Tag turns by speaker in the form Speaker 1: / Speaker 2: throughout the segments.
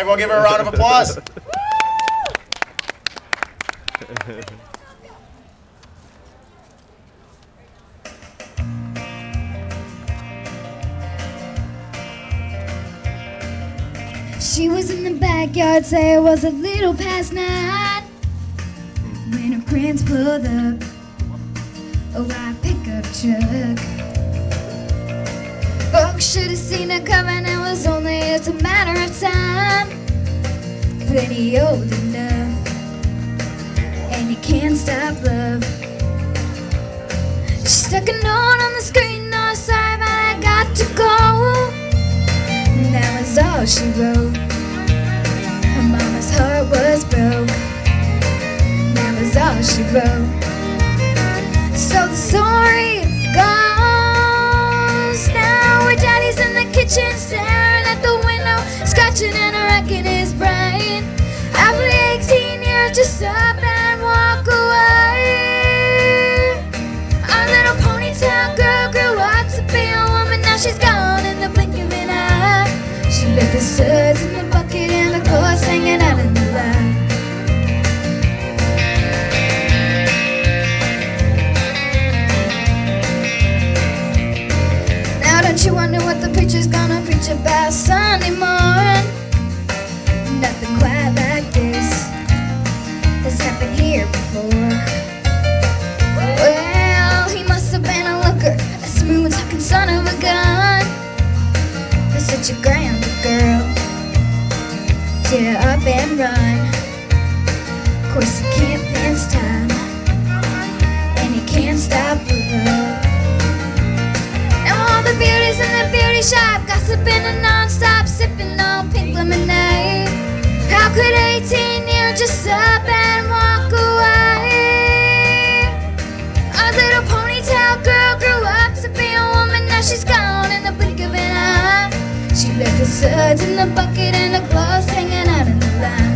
Speaker 1: Everyone give her a round of applause.
Speaker 2: She was in the backyard, say it was a little past nine. When her prince pulled up oh, a white pickup truck. Folks should have seen her coming, it was only a. Plenty old enough, and you can't stop love. She stuck a note on the screen, no, sorry, but I got to go. And that was all she wrote. Her mama's heart was broke. That was all she wrote. The suds in the bucket and the clothes hanging out in the line. Now don't you wonder what the preacher's gonna preach about Sunday morning? Nothing quite like this has happened here before. Course, you can't fence time, and you can't stop love. Now all the beauties in the beauty shop gossiping sipping on pink lemonade. How could 18 years just up and walk away? Our little ponytail girl grew up to be a woman, now she's gone in the blink of an eye. She left the suds in the bucket and the clothes hanging out in the line.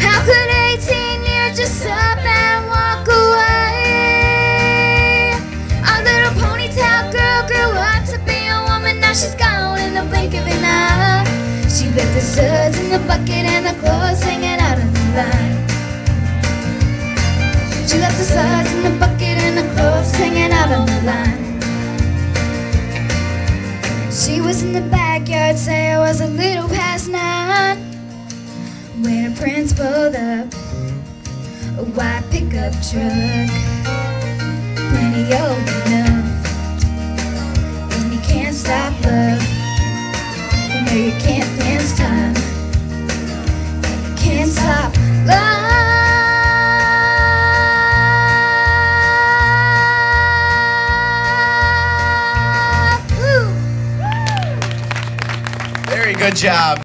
Speaker 2: How could 18 years just up and walk away? Our little ponytail girl grew up to be a woman, now she's gone in the blink of an eye. She left the suds in the bucket and the clothes hanging out in the line. She left the suds in the bucket and the clothes hanging out on the line. She was in the backyard, say it was a little. Prince pulled up a white pickup truck. Plenty old enough. And you can't stop love. You know you can't dance time. Can't stop love. Woo!
Speaker 1: Very good job.